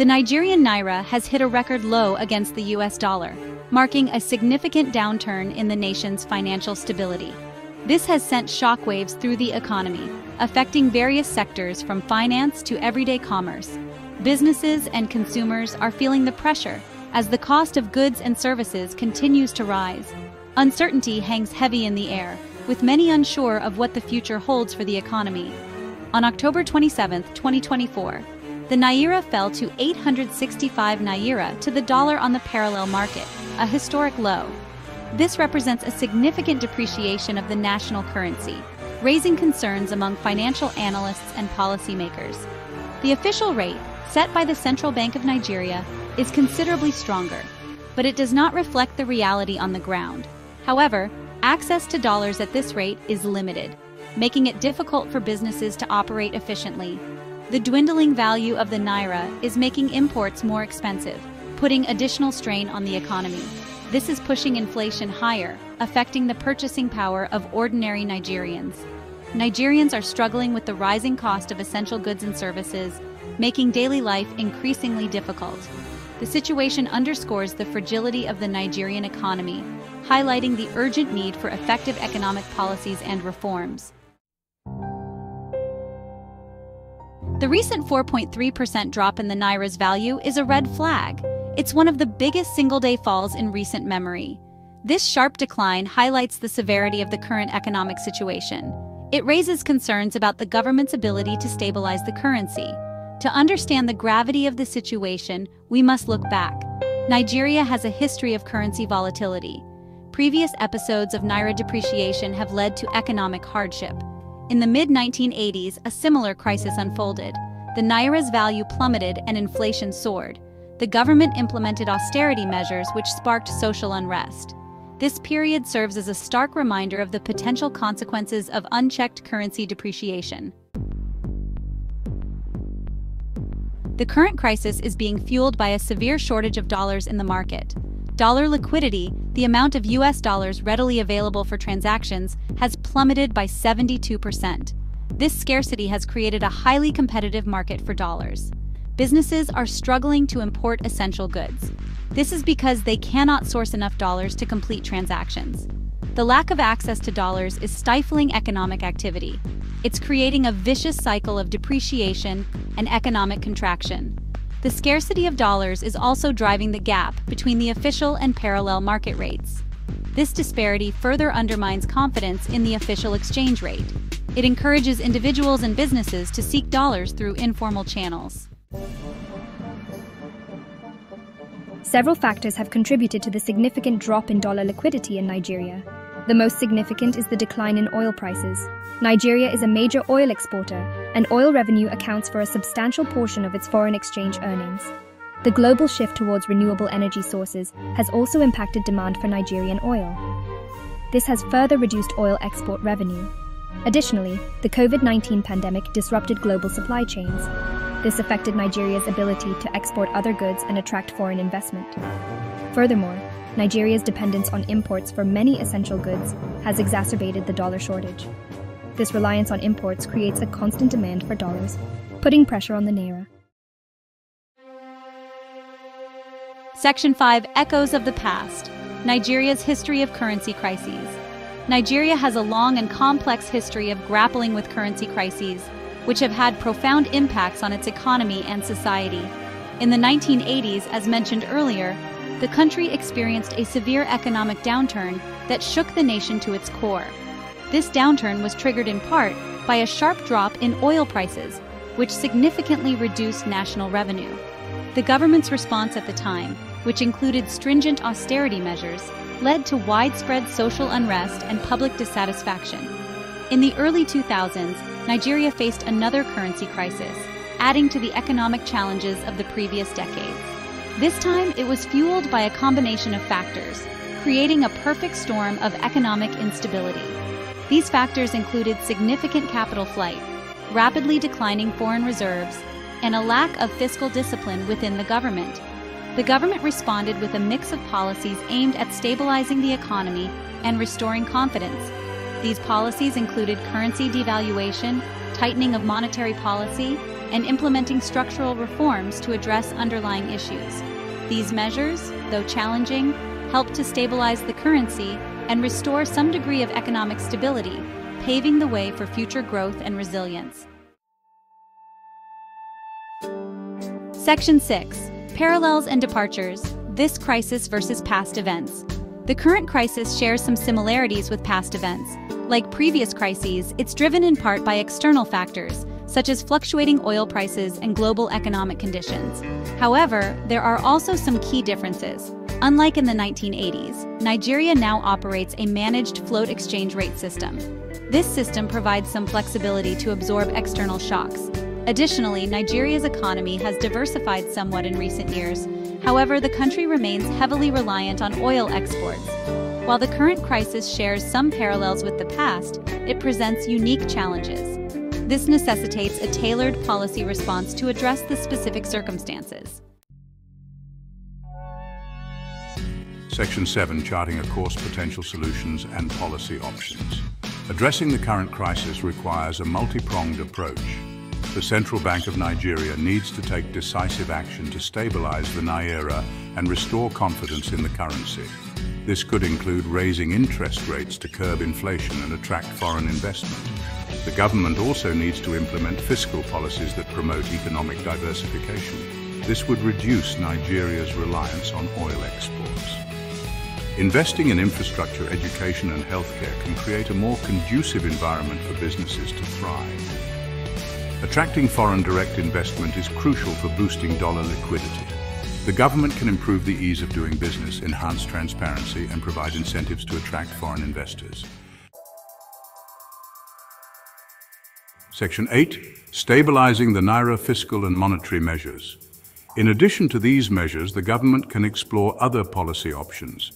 The Nigerian naira has hit a record low against the US dollar, marking a significant downturn in the nation's financial stability. This has sent shockwaves through the economy, affecting various sectors from finance to everyday commerce. Businesses and consumers are feeling the pressure as the cost of goods and services continues to rise. Uncertainty hangs heavy in the air, with many unsure of what the future holds for the economy. On October 27, 2024, the Naira fell to 865 Naira to the dollar on the parallel market, a historic low. This represents a significant depreciation of the national currency, raising concerns among financial analysts and policymakers. The official rate, set by the Central Bank of Nigeria, is considerably stronger, but it does not reflect the reality on the ground. However, access to dollars at this rate is limited, making it difficult for businesses to operate efficiently. The dwindling value of the naira is making imports more expensive, putting additional strain on the economy. This is pushing inflation higher, affecting the purchasing power of ordinary Nigerians. Nigerians are struggling with the rising cost of essential goods and services, making daily life increasingly difficult. The situation underscores the fragility of the Nigerian economy, highlighting the urgent need for effective economic policies and reforms. The recent 4.3% drop in the Naira's value is a red flag. It's one of the biggest single-day falls in recent memory. This sharp decline highlights the severity of the current economic situation. It raises concerns about the government's ability to stabilize the currency. To understand the gravity of the situation, we must look back. Nigeria has a history of currency volatility. Previous episodes of Naira depreciation have led to economic hardship. In the mid-1980s, a similar crisis unfolded. The Naira's value plummeted and inflation soared. The government implemented austerity measures which sparked social unrest. This period serves as a stark reminder of the potential consequences of unchecked currency depreciation. The current crisis is being fueled by a severe shortage of dollars in the market. Dollar liquidity, the amount of US dollars readily available for transactions, has plummeted by 72%. This scarcity has created a highly competitive market for dollars. Businesses are struggling to import essential goods. This is because they cannot source enough dollars to complete transactions. The lack of access to dollars is stifling economic activity. It's creating a vicious cycle of depreciation and economic contraction. The scarcity of dollars is also driving the gap between the official and parallel market rates. This disparity further undermines confidence in the official exchange rate. It encourages individuals and businesses to seek dollars through informal channels. Several factors have contributed to the significant drop in dollar liquidity in Nigeria. The most significant is the decline in oil prices. Nigeria is a major oil exporter, and oil revenue accounts for a substantial portion of its foreign exchange earnings. The global shift towards renewable energy sources has also impacted demand for Nigerian oil. This has further reduced oil export revenue. Additionally, the COVID 19 pandemic disrupted global supply chains. This affected Nigeria's ability to export other goods and attract foreign investment. Furthermore, Nigeria's dependence on imports for many essential goods has exacerbated the dollar shortage. This reliance on imports creates a constant demand for dollars, putting pressure on the naira. Section 5 Echoes of the Past Nigeria's History of Currency Crises. Nigeria has a long and complex history of grappling with currency crises, which have had profound impacts on its economy and society. In the 1980s, as mentioned earlier, the country experienced a severe economic downturn that shook the nation to its core. This downturn was triggered in part by a sharp drop in oil prices, which significantly reduced national revenue. The government's response at the time, which included stringent austerity measures, led to widespread social unrest and public dissatisfaction. In the early 2000s, Nigeria faced another currency crisis, adding to the economic challenges of the previous decades. This time, it was fueled by a combination of factors, creating a perfect storm of economic instability. These factors included significant capital flight, rapidly declining foreign reserves, and a lack of fiscal discipline within the government. The government responded with a mix of policies aimed at stabilizing the economy and restoring confidence. These policies included currency devaluation, tightening of monetary policy, and implementing structural reforms to address underlying issues. These measures, though challenging, help to stabilize the currency and restore some degree of economic stability, paving the way for future growth and resilience. Section 6 Parallels and Departures This Crisis versus Past Events. The current crisis shares some similarities with past events. Like previous crises, it's driven in part by external factors, such as fluctuating oil prices and global economic conditions. However, there are also some key differences. Unlike in the 1980s, Nigeria now operates a managed float exchange rate system. This system provides some flexibility to absorb external shocks, Additionally, Nigeria's economy has diversified somewhat in recent years. However, the country remains heavily reliant on oil exports. While the current crisis shares some parallels with the past, it presents unique challenges. This necessitates a tailored policy response to address the specific circumstances. Section 7 Charting a course, potential solutions and policy options. Addressing the current crisis requires a multi-pronged approach. The Central Bank of Nigeria needs to take decisive action to stabilize the Naira and restore confidence in the currency. This could include raising interest rates to curb inflation and attract foreign investment. The government also needs to implement fiscal policies that promote economic diversification. This would reduce Nigeria's reliance on oil exports. Investing in infrastructure, education and healthcare can create a more conducive environment for businesses to thrive. Attracting foreign direct investment is crucial for boosting dollar liquidity. The government can improve the ease of doing business, enhance transparency, and provide incentives to attract foreign investors. Section 8. Stabilizing the Naira fiscal and monetary measures. In addition to these measures, the government can explore other policy options.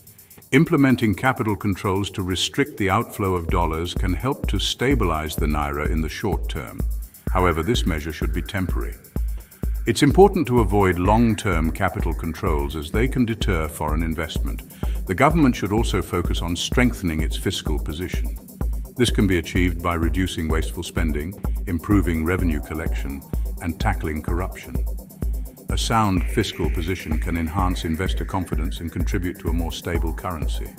Implementing capital controls to restrict the outflow of dollars can help to stabilize the Naira in the short term. However, this measure should be temporary. It's important to avoid long-term capital controls as they can deter foreign investment. The government should also focus on strengthening its fiscal position. This can be achieved by reducing wasteful spending, improving revenue collection, and tackling corruption. A sound fiscal position can enhance investor confidence and contribute to a more stable currency.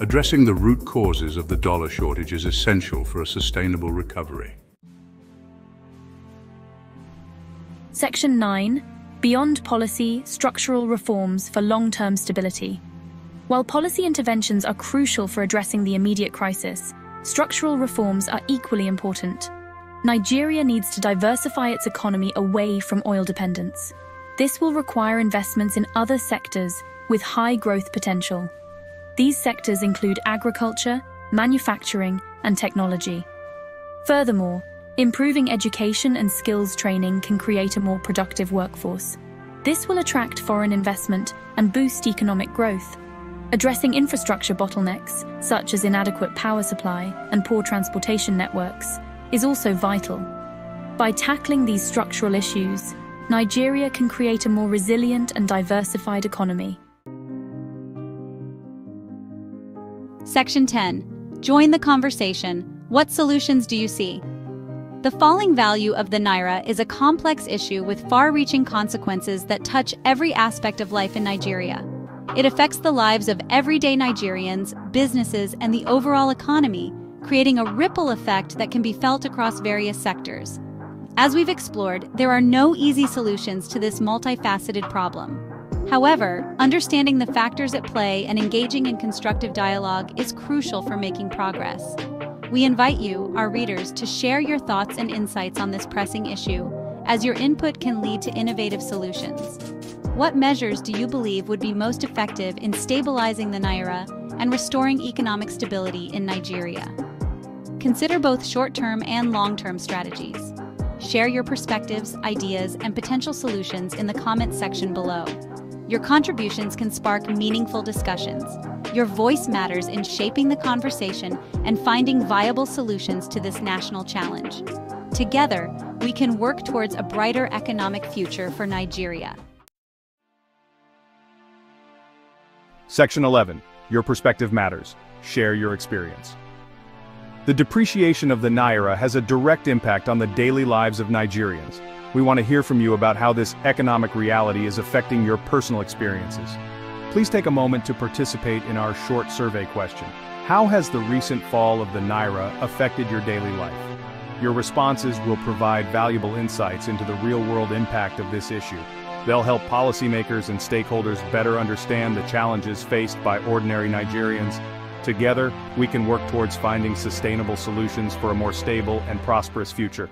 Addressing the root causes of the dollar shortage is essential for a sustainable recovery. Section 9 Beyond Policy Structural Reforms for Long Term Stability. While policy interventions are crucial for addressing the immediate crisis, structural reforms are equally important. Nigeria needs to diversify its economy away from oil dependence. This will require investments in other sectors with high growth potential. These sectors include agriculture, manufacturing, and technology. Furthermore, Improving education and skills training can create a more productive workforce. This will attract foreign investment and boost economic growth. Addressing infrastructure bottlenecks, such as inadequate power supply and poor transportation networks, is also vital. By tackling these structural issues, Nigeria can create a more resilient and diversified economy. Section 10. Join the conversation. What solutions do you see? The falling value of the Naira is a complex issue with far-reaching consequences that touch every aspect of life in Nigeria. It affects the lives of everyday Nigerians, businesses, and the overall economy, creating a ripple effect that can be felt across various sectors. As we've explored, there are no easy solutions to this multifaceted problem. However, understanding the factors at play and engaging in constructive dialogue is crucial for making progress. We invite you, our readers, to share your thoughts and insights on this pressing issue, as your input can lead to innovative solutions. What measures do you believe would be most effective in stabilizing the Naira and restoring economic stability in Nigeria? Consider both short-term and long-term strategies. Share your perspectives, ideas, and potential solutions in the comments section below. Your contributions can spark meaningful discussions, your voice matters in shaping the conversation and finding viable solutions to this national challenge. Together, we can work towards a brighter economic future for Nigeria. Section 11. Your perspective matters. Share your experience. The depreciation of the Naira has a direct impact on the daily lives of Nigerians. We want to hear from you about how this economic reality is affecting your personal experiences. Please take a moment to participate in our short survey question. How has the recent fall of the Naira affected your daily life? Your responses will provide valuable insights into the real-world impact of this issue. They'll help policymakers and stakeholders better understand the challenges faced by ordinary Nigerians. Together, we can work towards finding sustainable solutions for a more stable and prosperous future.